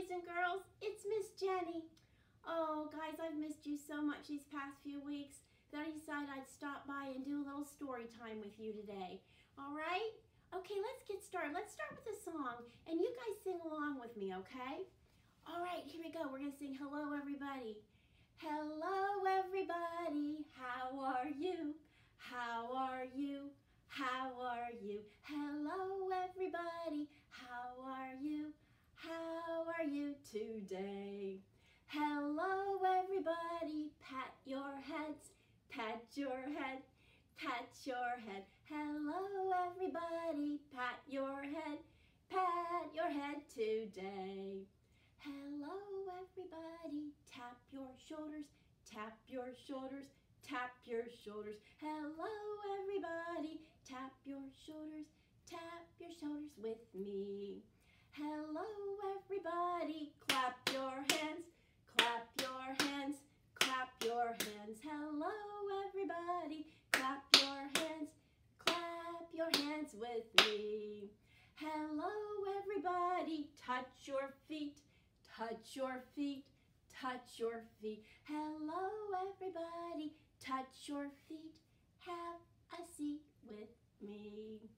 boys and girls. It's Miss Jenny. Oh, guys, I've missed you so much these past few weeks that I decided I'd stop by and do a little story time with you today. All right? Okay, let's get started. Let's start with a song, and you guys sing along with me, okay? All right, here we go. We're going to sing Hello, Everybody. Hello, everybody. How are you? How are you? How are you? Hello, everybody. Are you today? Hello, everybody. Pat your heads. Pat your head. Pat your head. Hello, everybody. Pat your head. Pat your head today. Hello, everybody. Tap your shoulders. Tap your shoulders. Tap your shoulders. Hello, everybody. Tap your shoulders. Tap your shoulders with me. Hello, everybody. Clap your hands. Clap your hands. Clap your hands. Hello, everybody. Clap your hands. Clap your hands with me. Hello, everybody. Touch your feet. Touch your feet. Touch your feet. Hello, everybody. Touch your feet. Have a seat with me.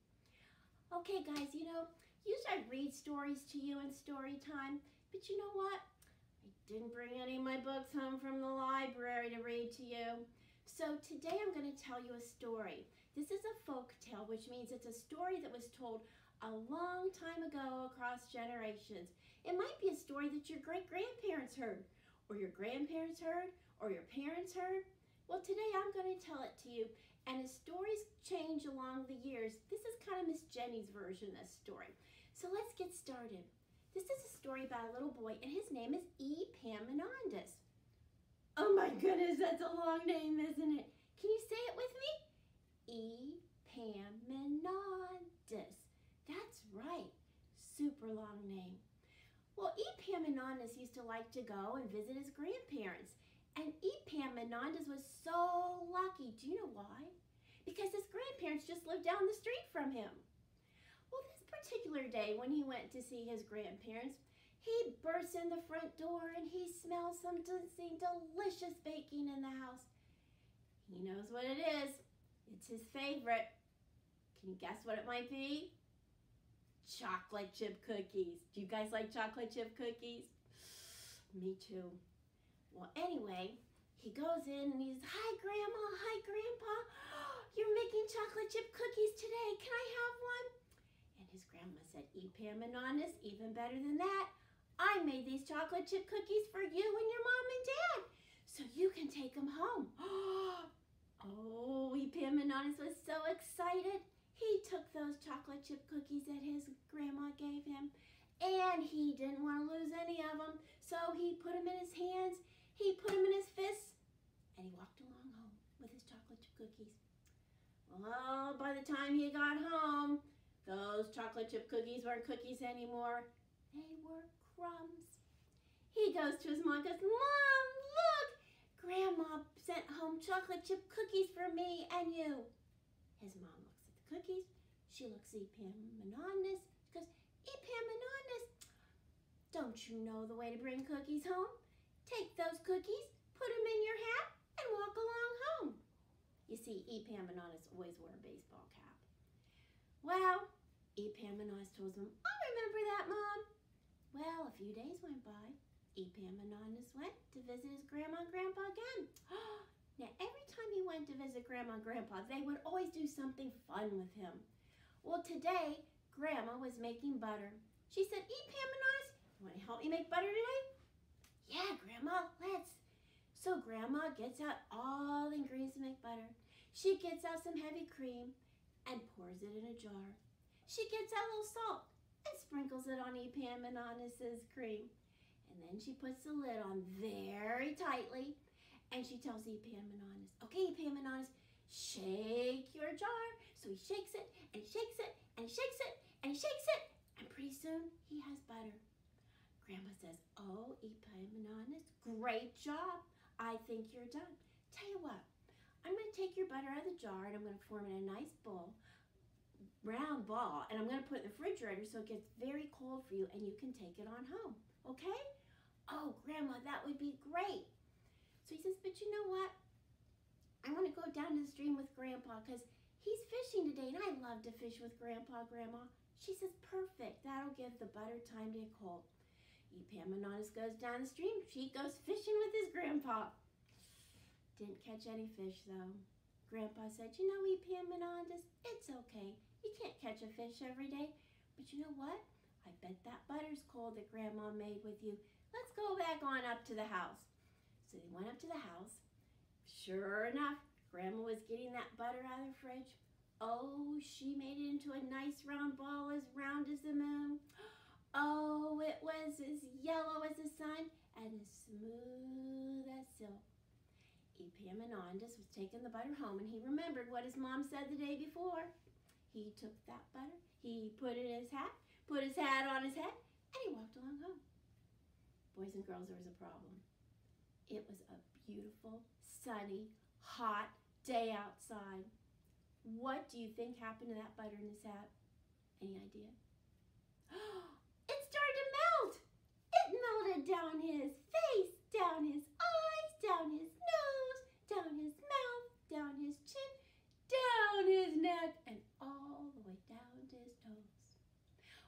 Okay, guys, you know, usually I read stories to you in story time, but you know what? I didn't bring any of my books home from the library to read to you. So today I'm going to tell you a story. This is a folk tale, which means it's a story that was told a long time ago across generations. It might be a story that your great-grandparents heard, or your grandparents heard, or your parents heard. Well, today I'm going to tell it to you, and as stories change along the years, this is kind of Miss Jenny's version of this story. So let's get started. This is a story about a little boy, and his name is E. Epaminondas. Oh my goodness, that's a long name, isn't it? Can you say it with me? E. Epaminondas. That's right, super long name. Well, E. Epaminondas used to like to go and visit his grandparents. And E. Epaminondas was so lucky. Do you know why? Because his grandparents just lived down the street from him. Particular day when he went to see his grandparents, he bursts in the front door and he smells some delicious baking in the house. He knows what it is. It's his favorite. Can you guess what it might be? Chocolate chip cookies. Do you guys like chocolate chip cookies? Me too. Well, anyway, he goes in and he's, hi, Grandma, hi, Grandpa. You're making chocolate chip cookies today. Can I have one? And grandma said, Epaminondas, even better than that. I made these chocolate chip cookies for you and your mom and dad, so you can take them home. oh, Epaminondas was so excited. He took those chocolate chip cookies that his grandma gave him, and he didn't want to lose any of them, so he put them in his hands he put them in his fists and he walked along home with his chocolate chip cookies. Well, by the time he got home, those chocolate chip cookies weren't cookies anymore. They were crumbs. He goes to his mom and goes, Mom, look! Grandma sent home chocolate chip cookies for me and you. His mom looks at the cookies. She looks Epaminondas. She goes, Epaminondas, don't you know the way to bring cookies home? Take those cookies, put them in your hat, and walk along home. You see, Epaminondas always wore a baseball cap. Well, Epaminondas told him, I remember that, Mom. Well, a few days went by. Epaminondas went to visit his grandma and grandpa again. now, every time he went to visit grandma and grandpa, they would always do something fun with him. Well, today, grandma was making butter. She said, Epaminondas, you want to help me make butter today? Yeah, Grandma, let's. So Grandma gets out all the ingredients to make butter. She gets out some heavy cream and pours it in a jar. She gets a little salt and sprinkles it on Epaminondas' cream. And then she puts the lid on very tightly and she tells Epaminondas, okay, Epaminondas, shake your jar. So he shakes it and shakes it and shakes it and shakes it and pretty soon he has butter. Grandma says, oh, Epaminondas, great job. I think you're done. Tell you what, I'm going to take your butter out of the jar and I'm going to form it in a nice bowl. round ball and I'm going to put it in the refrigerator so it gets very cold for you and you can take it on home. Okay? Oh, Grandma, that would be great. So he says, But you know what? I want to go down to the stream with Grandpa because he's fishing today and I love to fish with Grandpa, Grandma. She says, Perfect. That'll give the butter time to get cold. Epaminondas goes down the stream. She goes fishing with his grandpa. Didn't catch any fish though. Grandpa said, You know, we Epaminondas, it's okay. You can't catch a fish every day. But you know what? I bet that butter's cold that Grandma made with you. Let's go back on up to the house. So they went up to the house. Sure enough, Grandma was getting that butter out of the fridge. Oh, she made it into a nice round ball as round as the moon. Oh, it was as yellow as the sun and as smooth as silk. Epaminondas was taking the butter home and he remembered what his mom said the day before. He took that butter, he put it in his hat, put his hat on his head, and he walked along home. Boys and girls, there was a problem. It was a beautiful, sunny, hot day outside. What do you think happened to that butter in his hat? Any idea? It started to melt! It melted down his face, down his eyes, down his nose, down his mouth, down his chin, down his neck, and all the way down to his toes.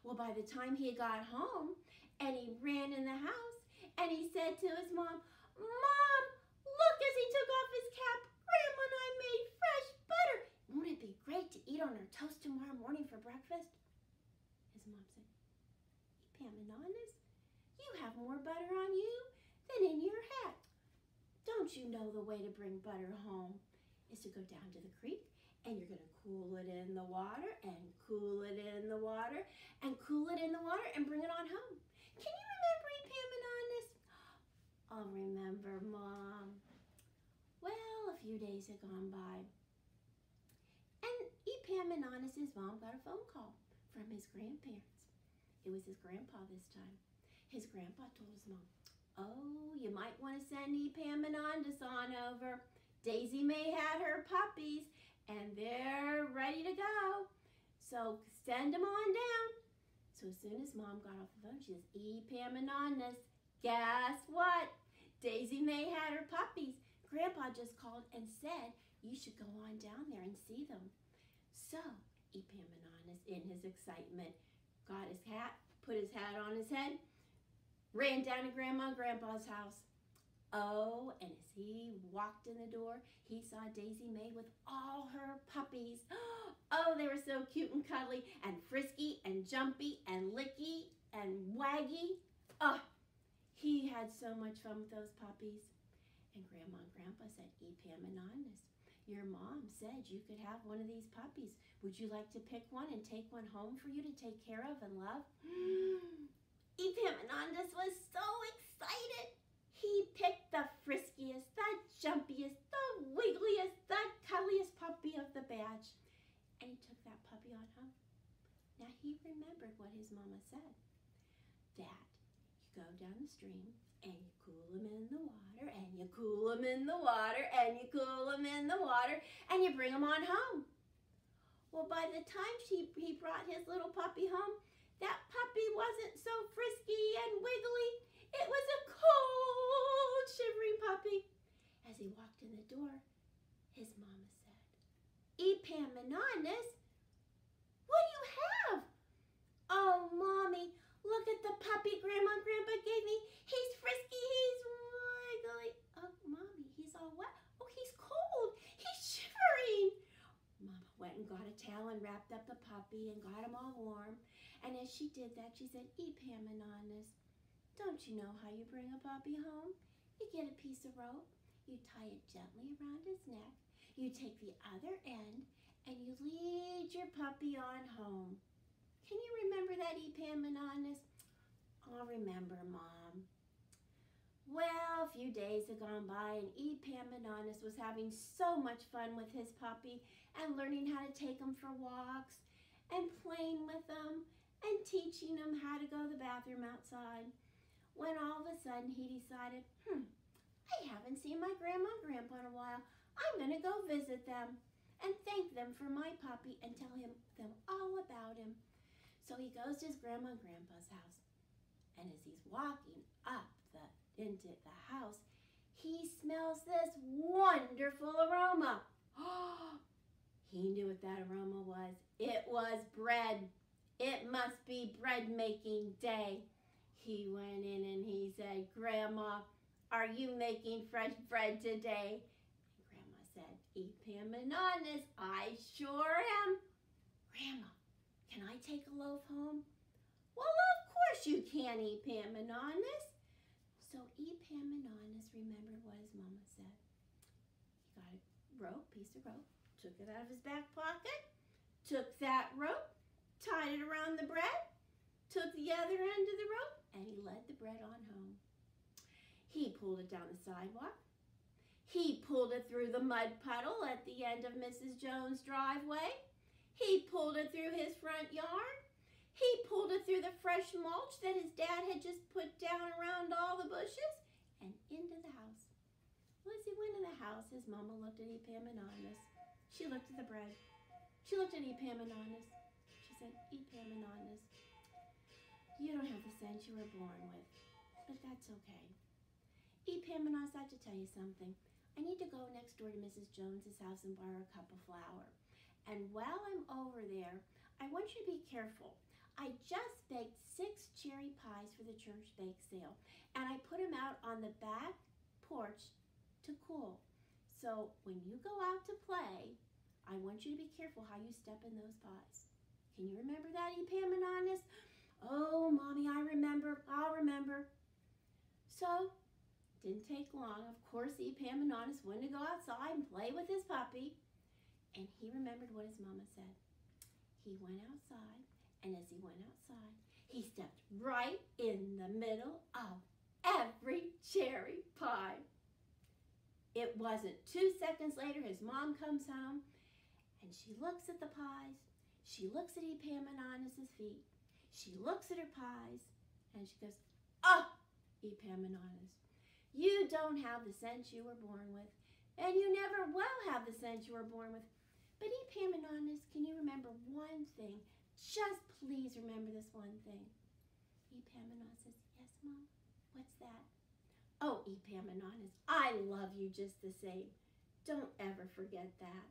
Well, by the time he got home and he ran in the house and he said to his mom, Mom, look as he took off his cap. Grandma and I made fresh butter. Won't it be great to eat on our toast tomorrow morning for breakfast? His mom said, Pam and Epaminondas, you have more butter on you than in your hat. Don't you know the way to bring butter home is to go down to the creek and you're to cool it in the water and cool it in the water and cool it in the water and bring it on home. Can you remember Epaminondas? I'll remember, Mom. Well, a few days had gone by. And Epaminondas' mom got a phone call from his grandparents. It was his grandpa this time. His grandpa told his mom, Oh, you might want to send Epaminondas on over. Daisy May had her puppies and they're ready to go. So send them on down. So as soon as mom got off the phone, she says, Epaminondas, guess what? Daisy May had her puppies. Grandpa just called and said you should go on down there and see them. So Epaminondas, in his excitement, got his hat, put his hat on his head, ran down to Grandma and Grandpa's house. Oh, and as he walked in the door, he saw Daisy May with all her puppies. Oh, they were so cute and cuddly and frisky and jumpy and licky and waggy. Oh, he had so much fun with those puppies. And Grandma and Grandpa said, Epaminondas, your mom said you could have one of these puppies. Would you like to pick one and take one home for you to take care of and love? Epaminondas was so excited. He picked the friskiest, the jumpiest, the wiggliest, the cuddliest puppy of the batch. And he took that puppy on home. Now he remembered what his mama said. That you go down the stream and you cool him in the water and you cool him in the water and you cool him in the and you bring him on home. Well, by the time she, he brought his little puppy home, that puppy wasn't so frisky and wiggly. It was a cold, shivering puppy. As he walked in the door, his mama said, Epaminondas, what do you have? Oh, Mommy, look at the puppy Grandma and Grandpa gave me. He's frisky, he's wiggly. Oh, Mommy, he's all wet. Oh, he's cold. He's shivering. Mama went and got a towel and wrapped up the puppy and got him all warm. And as she did that, she said, Epaminondas, don't you know how you bring a puppy home? You get a piece of rope, you tie it gently around his neck, you take the other end, and you lead your puppy on home. Can you remember that, Epaminondas? I'll remember, Mom. Well, a few days had gone by, and E. Epaminondas was having so much fun with his puppy and learning how to take him for walks and playing with him and teaching him how to go to the bathroom outside. When all of a sudden he decided, hmm, I haven't seen my grandma and grandpa in a while. I'm going to go visit them. and thank them for my puppy and tell him them all about him. So he goes to his grandma and grandpa's house. And as he's walking up into the house, he smells this wonderful aroma. he knew what that aroma was. It was bread. It must be bread making day. He went in and he said, Grandma, are you making fresh bread today? And Grandma said, Epaminondas, I sure am. Grandma, can I take a loaf home? Well, of course you can, Epaminondas. So Epaminondas remembered what his mama said. He got a rope, piece of rope, took it out of his back pocket, took that rope, tied it around the bread, took the other end of the rope, and he led the bread on home. He pulled it down the sidewalk. He pulled it through the mud puddle at the end of Mrs. Jones' driveway. He pulled it through his front yard. He pulled fresh mulch that his dad had just put down around all the bushes and into the house. Well, as he went in the house, his mama looked at Epaminondas. She looked at the bread. She looked at Epaminondas. She said, Epaminondas, you don't have the sense you were born with, but that's okay. Epaminondas, I have to tell you something. I need to go next door to Mrs. Jones's house and borrow a cup of flour. And while I'm over there, I want you to be careful. I just baked six cherry pies for the church bake sale, and I put them out on the back porch to cool. So when you go out to play, I want you to be careful how you step in those pies. Can you remember that, Epaminondas? Oh, Mommy, I remember. I'll remember. So, didn't take long. Of course, Epaminondas wanted to go outside and play with his puppy. And he remembered what his mama said. He went outside, and as he went outside, he stepped right in the middle of every cherry pie. It wasn't two seconds later, his mom comes home, and she looks at the pies. She looks at Epaminondas' feet. She looks at her pies and she goes, ah, Oh, Epaminondas, you don't have the sense you were born with, and you never will have the sense you were born with. But Epaminondas, can you remember one thing? Just please remember this one thing. Epaminondas says, Yes, Mom. What's that? Oh, Epaminondas, I love you just the same. Don't ever forget that.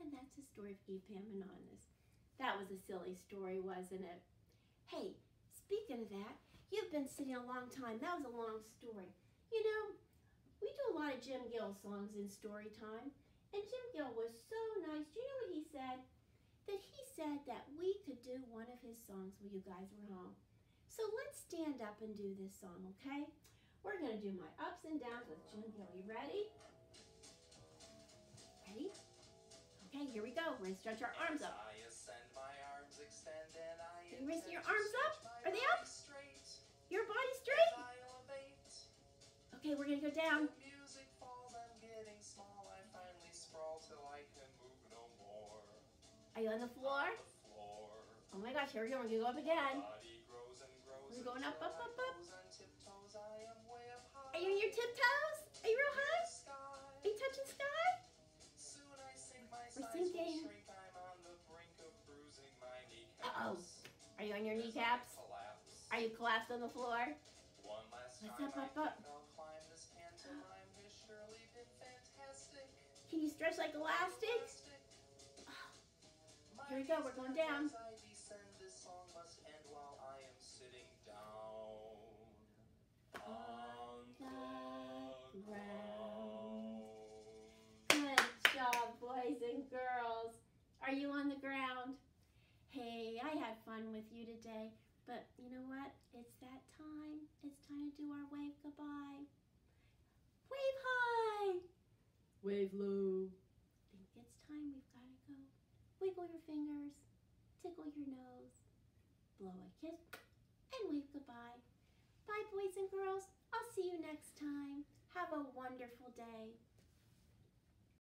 And that's the story of Epaminondas. That was a silly story, wasn't it? Hey, speaking of that, you've been sitting a long time. That was a long story. You know, we do a lot of Jim Gill songs in story time. And Jim Gill was so nice. Do you know what he said? That he said that we could do one of his songs while you guys were home. So let's stand up and do this song, okay? We're going to do my ups and downs with Jim. You ready? Ready? Okay, here we go. We're going to stretch our arms up. Can you raise your arms up? Are they up? Straight. Your body straight? Okay, we're gonna go down. Are you on the floor? Oh my gosh, here we go. We're gonna go up again. We're going up, up, up, up. Are you on your tiptoes? Are you real high? Are you touching sky? We're sinking. Uh-oh. Are you on your kneecaps? Are you collapsed on the floor? What's up, up, up? Can you stretch like elastic? Here we go, we're going down. Good job, boys and girls. Are you on the ground? Hey, I had fun with you today, but you know what? It's that time. It's time to do our wave goodbye. Wave high! Wave low. Think it's time. We've got to go. Wiggle your fingers, tickle your nose, blow a kiss, and wave goodbye. Bye, boys and girls. I'll see you next time. Have a wonderful day.